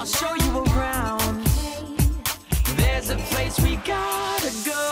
I'll show you around. There's a place we gotta go.